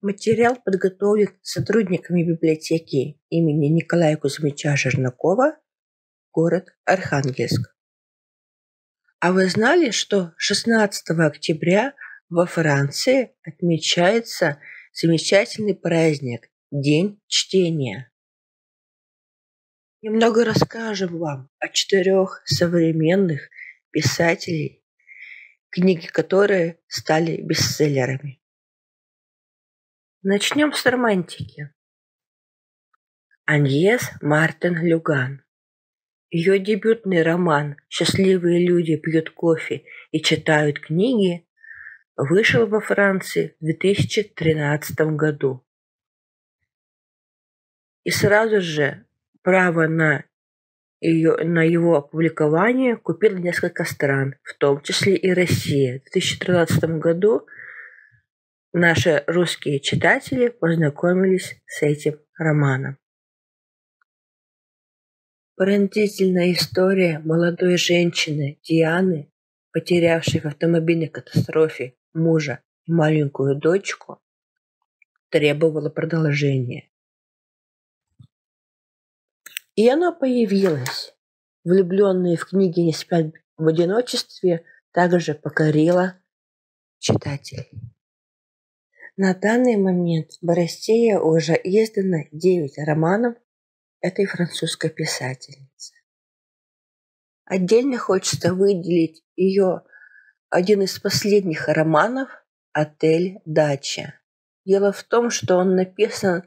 Материал подготовлен сотрудниками библиотеки имени Николая Кузьмича Жернакова, город Архангельск. А вы знали, что 16 октября во Франции отмечается замечательный праздник – День чтения? Немного расскажем вам о четырех современных писателей, книги которые стали бестселлерами. Начнем с романтики. Аньес Мартин Люган. Ее дебютный роман «Счастливые люди пьют кофе и читают книги» вышел во Франции в 2013 году. И сразу же право на, ее, на его опубликование купил несколько стран, в том числе и Россия. В 2013 году наши русские читатели познакомились с этим романом. Пронзительная история молодой женщины Дианы, потерявшей в автомобильной катастрофе мужа и маленькую дочку, требовала продолжения. И оно появилось. Влюбленные в книги не спят в одиночестве также покорила читателей. На данный момент в России уже издано 9 романов этой французской писательницы. Отдельно хочется выделить ее один из последних романов «Отель Дача». Дело в том, что он написан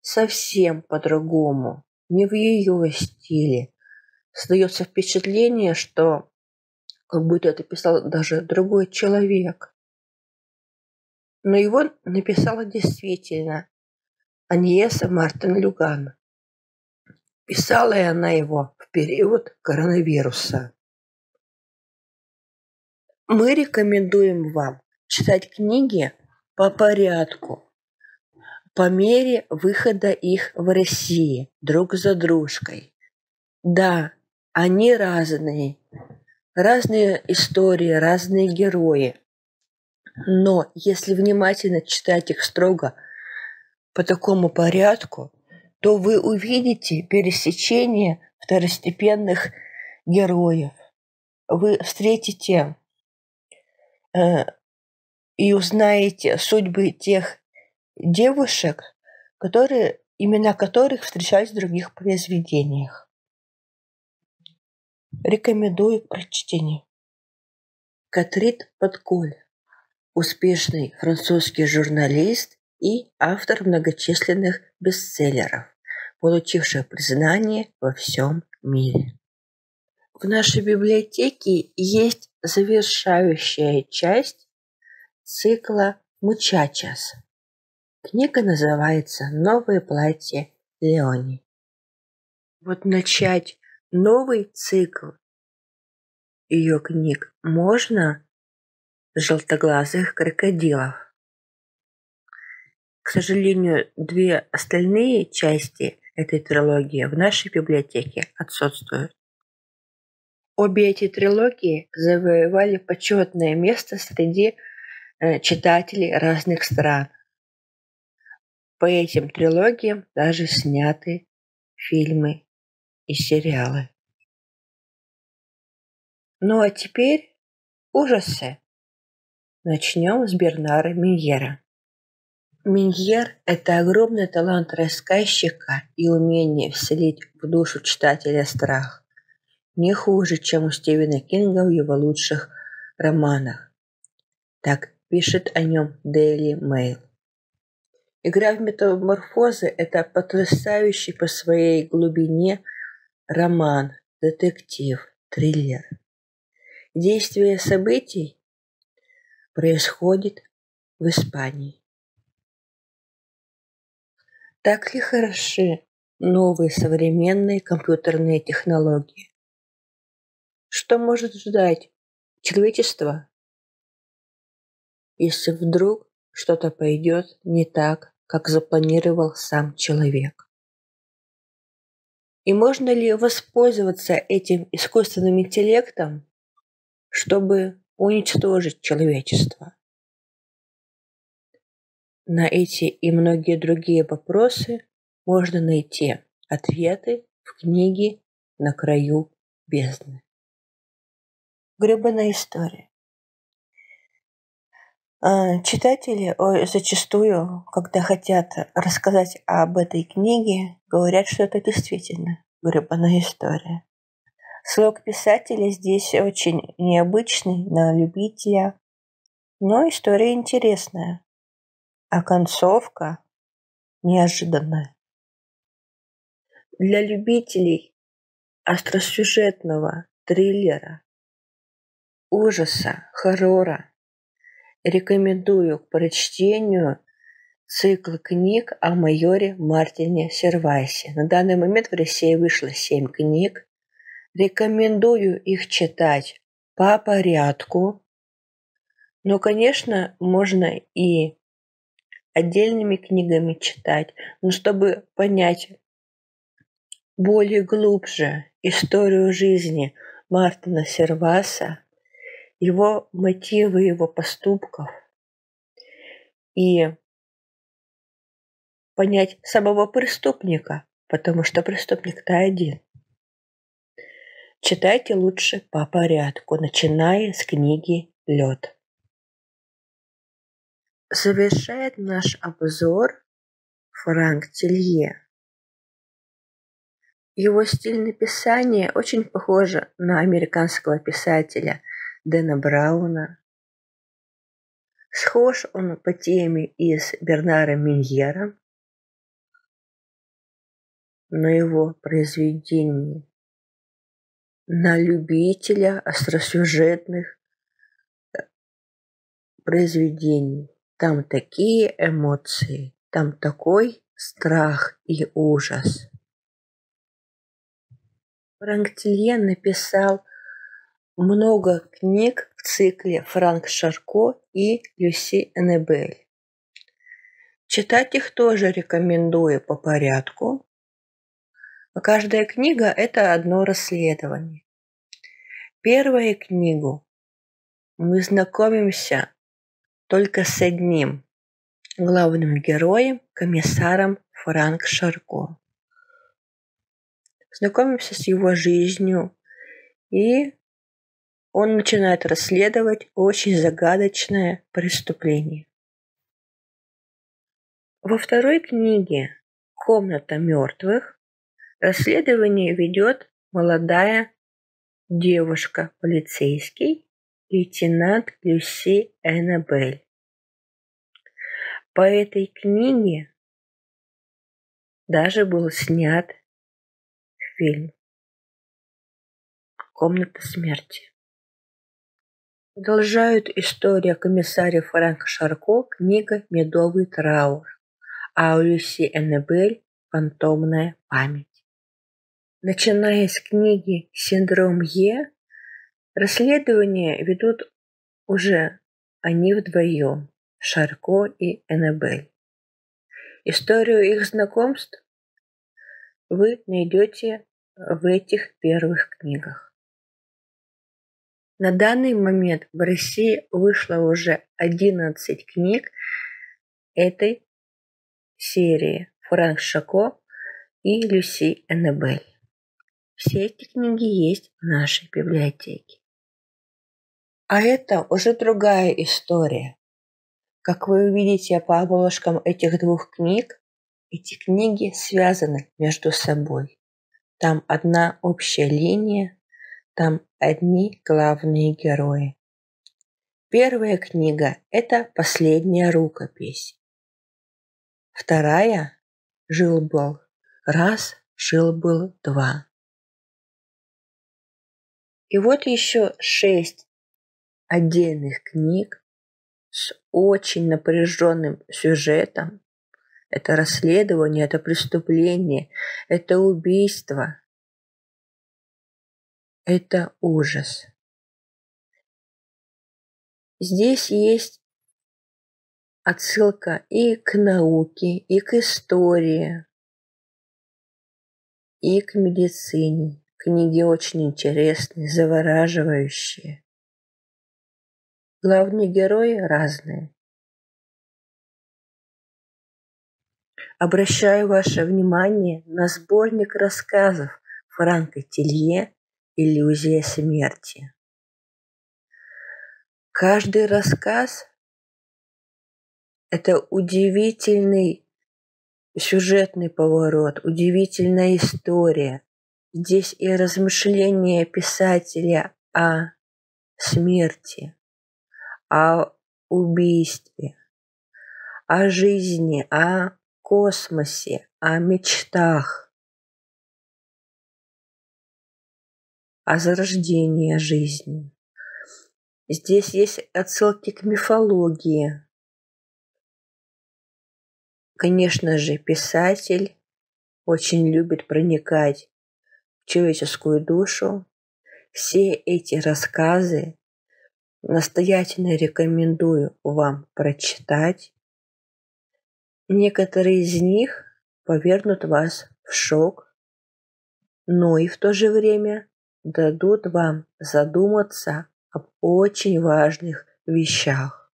совсем по-другому, не в ее стиле. Создается впечатление, что как будто это писал даже другой человек. Но его написала действительно Аньеса Мартин Люган. Писала и она его в период коронавируса. Мы рекомендуем вам читать книги по порядку, по мере выхода их в России друг за дружкой. Да, они разные, разные истории, разные герои – но если внимательно читать их строго по такому порядку, то вы увидите пересечение второстепенных героев. Вы встретите э, и узнаете судьбы тех девушек, которые, имена которых встречались в других произведениях. Рекомендую к прочтению. Катрит Подколь успешный французский журналист и автор многочисленных бестселлеров, получивших признание во всем мире. В нашей библиотеке есть завершающая часть цикла «Мучачас». Книга называется «Новое платье Леони». Вот начать новый цикл ее книг можно желтоглазых крокодилов. К сожалению, две остальные части этой трилогии в нашей библиотеке отсутствуют. Обе эти трилогии завоевали почетное место среди э, читателей разных стран. По этим трилогиям даже сняты фильмы и сериалы. Ну а теперь ужасы. Начнем с Бернара Миньера. Миньер – это огромный талант рассказчика и умение вселить в душу читателя страх. Не хуже, чем у Стивена Кинга в его лучших романах. Так пишет о нем Daily Mail. Игра в метаморфозы – это потрясающий по своей глубине роман, детектив, триллер. Действие событий происходит в Испании. Так ли хороши новые современные компьютерные технологии? Что может ждать человечество, если вдруг что-то пойдет не так, как запланировал сам человек? И можно ли воспользоваться этим искусственным интеллектом, чтобы уничтожить человечество. На эти и многие другие вопросы можно найти ответы в книге «На краю бездны». Гребаная история. А, читатели зачастую, когда хотят рассказать об этой книге, говорят, что это действительно гребаная история. Слог писателя здесь очень необычный, на любителя, но история интересная, а концовка неожиданная. Для любителей остросюжетного триллера, ужаса, хоррора – Рекомендую к прочтению цикл книг о майоре Мартине Сервайсе. На данный момент в России вышло семь книг. Рекомендую их читать по порядку. Но, конечно, можно и отдельными книгами читать, но чтобы понять более глубже историю жизни Мартина Серваса, его мотивы его поступков и понять самого преступника, потому что преступник-то один. Читайте лучше по порядку, начиная с книги «Лед». Завершает наш обзор Франк Телье. Его стиль написания очень похож на американского писателя – Дэна Брауна. Схож он по теме и с Бернаром Миньером, но его произведение на любителя остросюжетных э, произведений. Там такие эмоции, там такой страх и ужас. Франк Тильен написал много книг в цикле Франк Шарко и Люси Эннебель. Читать их тоже рекомендую по порядку. Каждая книга – это одно расследование. Первую книгу мы знакомимся только с одним главным героем, комиссаром Франк Шарко. Знакомимся с его жизнью и он начинает расследовать очень загадочное преступление. Во второй книге «Комната мертвых» расследование ведет молодая девушка, полицейский, лейтенант Люси Эннабель. По этой книге даже был снят фильм «Комната смерти». Продолжают историю о комиссаре Фрэнка Шарко книга «Медовый траур», а у Люси Эннебель «Фантомная память». Начиная с книги «Синдром Е», расследование ведут уже они вдвоем, Шарко и Эннебель. Историю их знакомств вы найдете в этих первых книгах. На данный момент в России вышло уже 11 книг этой серии Франк Шако и Люси Эннебель. Все эти книги есть в нашей библиотеке. А это уже другая история. Как вы увидите по обложкам этих двух книг, эти книги связаны между собой. Там одна общая линия, там одни главные герои. Первая книга – это последняя рукопись. Вторая – жил-был раз, жил-был два. И вот еще шесть отдельных книг с очень напряженным сюжетом. Это расследование, это преступление, это убийство – это ужас. Здесь есть отсылка и к науке, и к истории, и к медицине. Книги очень интересные, завораживающие. Главные герои разные. Обращаю ваше внимание на сборник рассказов Франка Телье «Иллюзия смерти». Каждый рассказ – это удивительный сюжетный поворот, удивительная история. Здесь и размышления писателя о смерти, о убийстве, о жизни, о космосе, о мечтах, о зарождении жизни. Здесь есть отсылки к мифологии. Конечно же, писатель очень любит проникать человеческую душу. Все эти рассказы настоятельно рекомендую вам прочитать. Некоторые из них повернут вас в шок, но и в то же время дадут вам задуматься об очень важных вещах.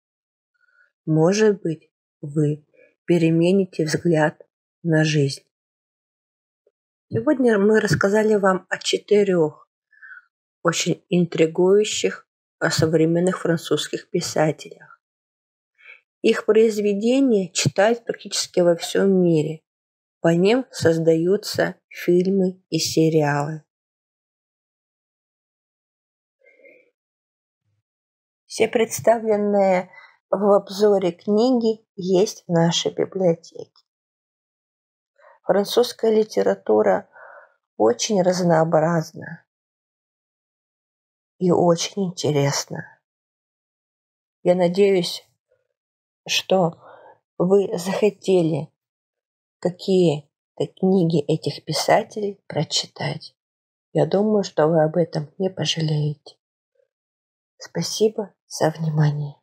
Может быть, вы перемените взгляд на жизнь. Сегодня мы рассказали вам о четырех очень интригующих о современных французских писателях. Их произведения читают практически во всем мире. По ним создаются фильмы и сериалы. Все представленные в обзоре книги есть в нашей библиотеке. Французская литература очень разнообразна и очень интересна. Я надеюсь, что вы захотели какие-то книги этих писателей прочитать. Я думаю, что вы об этом не пожалеете. Спасибо за внимание.